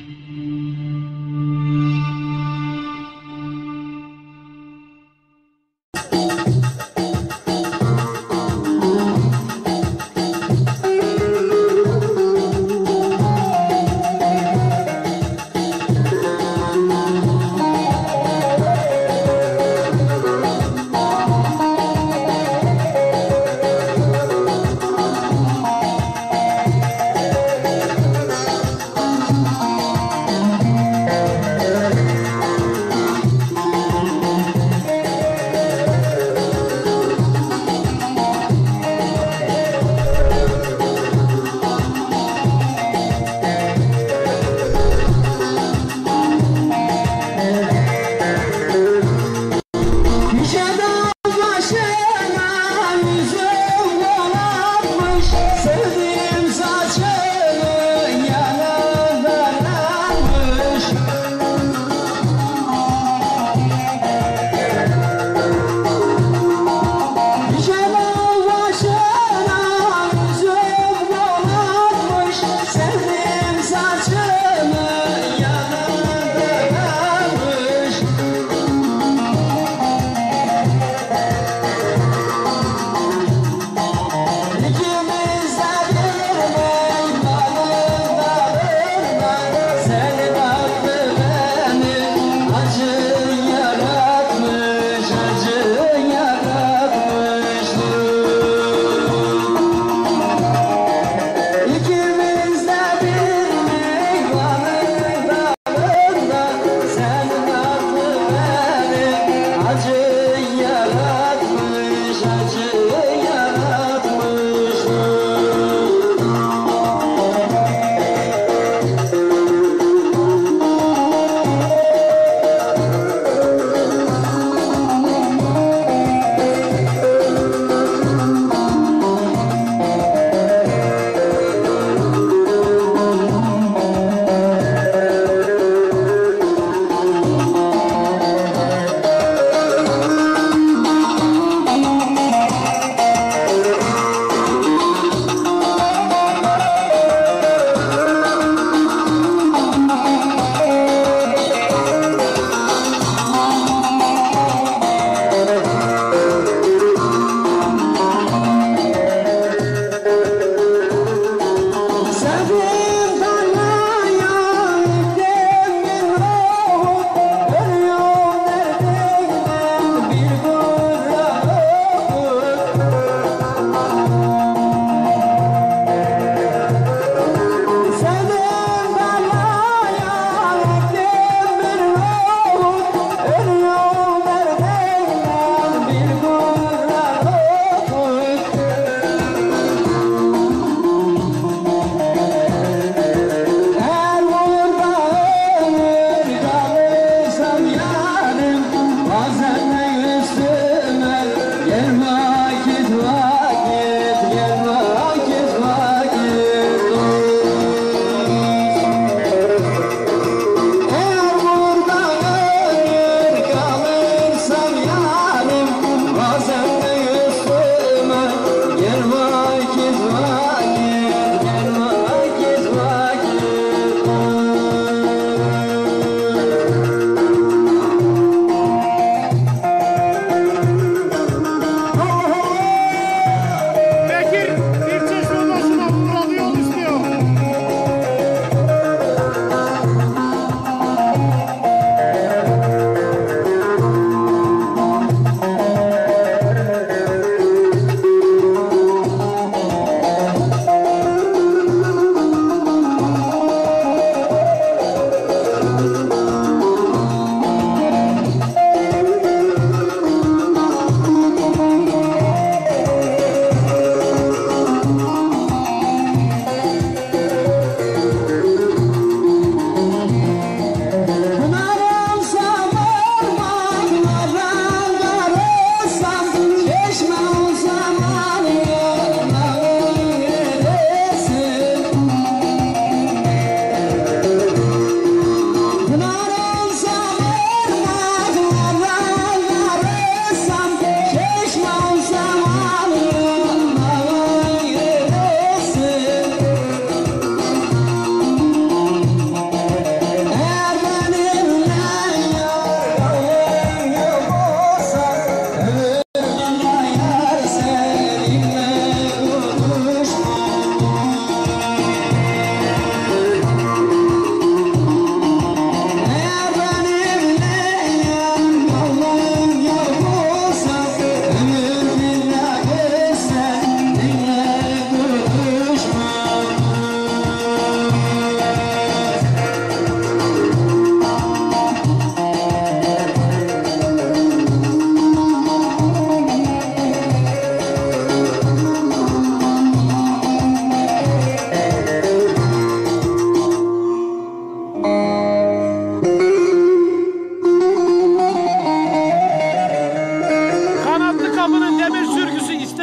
Música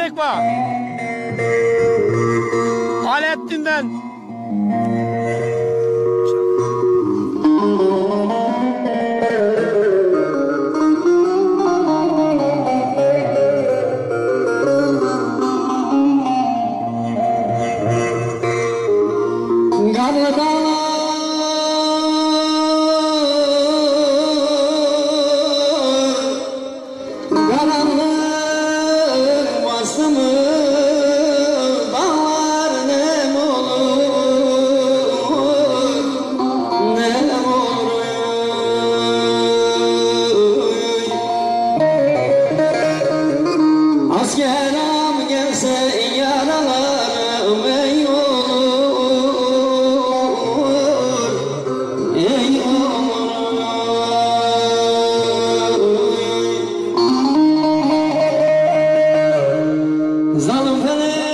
Igba! 사랑해